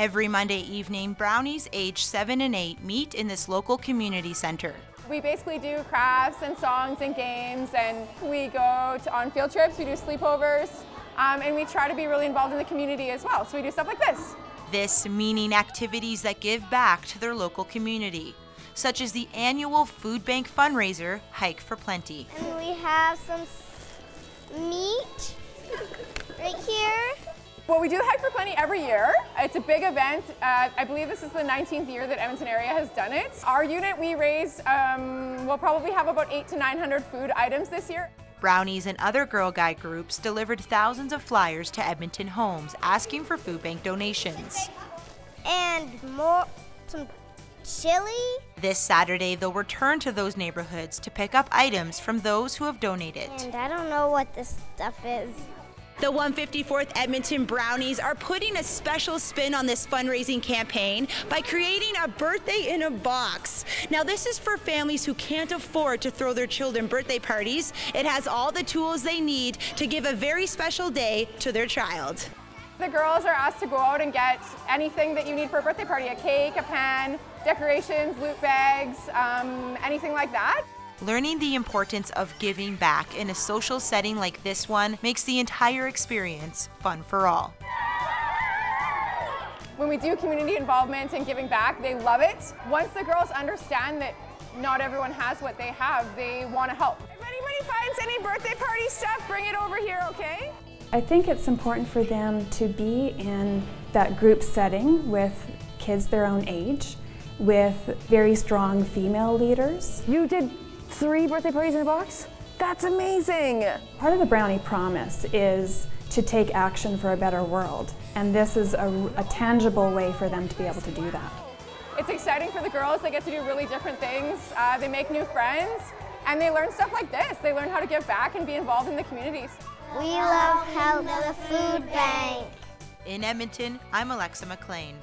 Every Monday evening, brownies aged 7 and 8 meet in this local community center. We basically do crafts and songs and games, and we go to, on field trips, we do sleepovers, um, and we try to be really involved in the community as well. So we do stuff like this. This meaning activities that give back to their local community, such as the annual food bank fundraiser, Hike for Plenty. And we have some meat right here. Well, we do the Hike for Plenty every year. It's a big event. Uh, I believe this is the 19th year that Edmonton area has done it. Our unit, we raise, um, we'll probably have about eight to 900 food items this year. Brownies and other Girl Guide groups delivered thousands of flyers to Edmonton homes asking for food bank donations. And more, some chili. This Saturday, they'll return to those neighborhoods to pick up items from those who have donated. And I don't know what this stuff is. The 154th Edmonton Brownies are putting a special spin on this fundraising campaign by creating a birthday in a box. Now, this is for families who can't afford to throw their children birthday parties. It has all the tools they need to give a very special day to their child. The girls are asked to go out and get anything that you need for a birthday party a cake, a pan, decorations, loot bags, um, anything like that. Learning the importance of giving back in a social setting like this one makes the entire experience fun for all. When we do community involvement and giving back, they love it. Once the girls understand that not everyone has what they have, they want to help. If anybody finds any birthday party stuff, bring it over here, okay? I think it's important for them to be in that group setting with kids their own age, with very strong female leaders. You did three birthday parties in a box? That's amazing! Part of the Brownie Promise is to take action for a better world, and this is a, a tangible way for them to be able to do that. It's exciting for the girls. They get to do really different things. Uh, they make new friends, and they learn stuff like this. They learn how to give back and be involved in the communities. We love help the food bank. In Edmonton, I'm Alexa McLean.